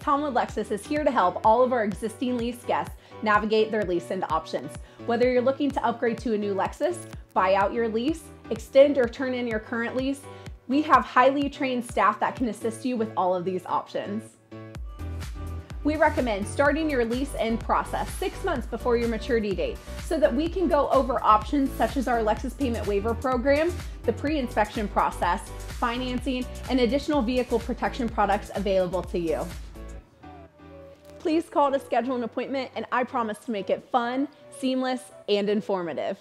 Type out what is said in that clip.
Tom Wood Lexus is here to help all of our existing lease guests navigate their lease and options. Whether you're looking to upgrade to a new Lexus, buy out your lease, extend or turn in your current lease, we have highly trained staff that can assist you with all of these options. We recommend starting your lease end process six months before your maturity date so that we can go over options such as our Lexus Payment Waiver Program, the pre-inspection process, financing, and additional vehicle protection products available to you. Please call to schedule an appointment and I promise to make it fun, seamless, and informative.